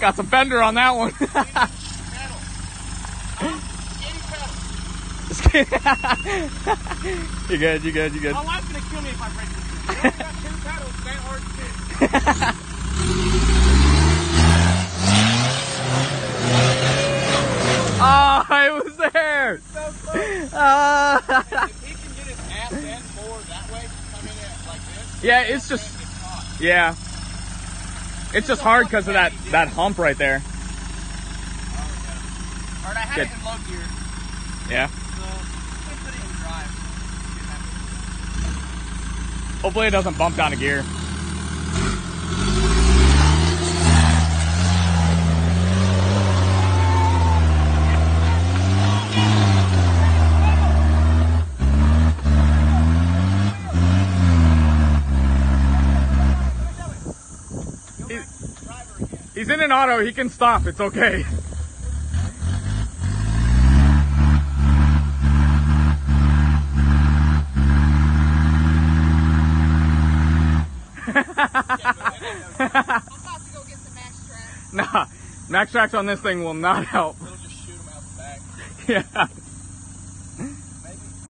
Got some fender on that one. Pedal. Skinny pedal. you good, you good, you good. My wife's gonna kill me if I break this. You got two pedals, that hard to. Oh, it was there. So close. Uh, If he can get his ass bent forward that way, like this, yeah, it's just, it's yeah. It's just hard because of that, that hump right there. Oh, yeah. Alright, I had Good. it in low gear, Yeah. so put it in drive. Hopefully it doesn't bump down a gear. He's in an auto. He can stop. It's okay. I'm about to go get some MAXTRAX. Nah, MAXTRAX on this thing will not help. It'll just shoot him out the back. Yeah.